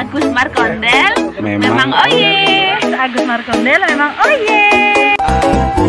Agus Markondel memang, memang oye. Oh yeah. Agus Markondel memang oye. Oh yeah.